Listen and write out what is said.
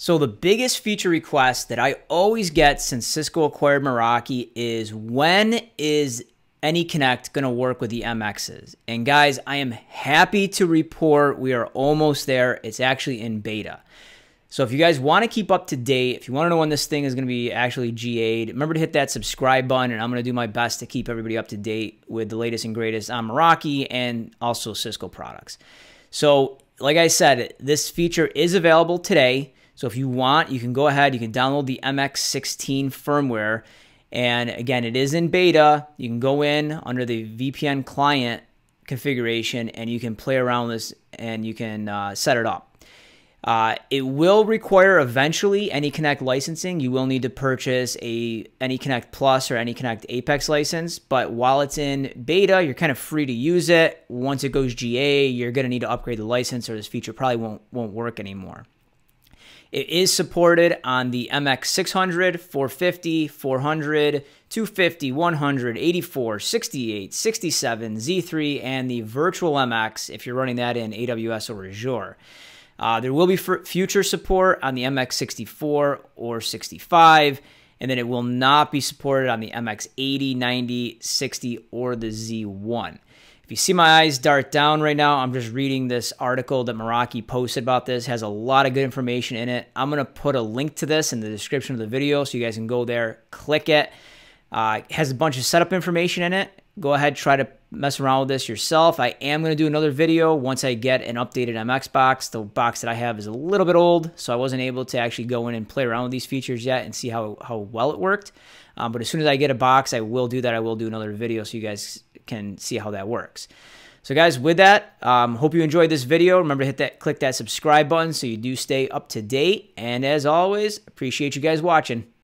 So the biggest feature request that I always get since Cisco acquired Meraki is when is AnyConnect going to work with the MXs? And guys, I am happy to report we are almost there. It's actually in beta. So if you guys want to keep up to date, if you want to know when this thing is going to be actually GA'd, remember to hit that subscribe button and I'm going to do my best to keep everybody up to date with the latest and greatest on Meraki and also Cisco products. So like I said, this feature is available today. So if you want, you can go ahead, you can download the MX16 firmware. And again, it is in beta. You can go in under the VPN client configuration and you can play around with this and you can uh, set it up. Uh, it will require eventually AnyConnect licensing. You will need to purchase a AnyConnect Plus or AnyConnect Apex license, but while it's in beta, you're kind of free to use it. Once it goes GA, you're going to need to upgrade the license, or this feature probably won't won't work anymore. It is supported on the MX600, 450, 400, 250, 100, 84, 68, 67, Z3, and the Virtual MX if you're running that in AWS or Azure. Uh, there will be future support on the MX64 or 65, and then it will not be supported on the MX80, 90, 60, or the Z1. If you see my eyes dart down right now, I'm just reading this article that Meraki posted about this. It has a lot of good information in it. I'm going to put a link to this in the description of the video so you guys can go there, click it. Uh, it has a bunch of setup information in it. Go ahead, try to mess around with this yourself. I am going to do another video once I get an updated MX box. The box that I have is a little bit old, so I wasn't able to actually go in and play around with these features yet and see how, how well it worked. Um, but as soon as I get a box, I will do that. I will do another video so you guys can see how that works. So guys, with that, um, hope you enjoyed this video. Remember to hit that, click that subscribe button so you do stay up to date. And as always, appreciate you guys watching.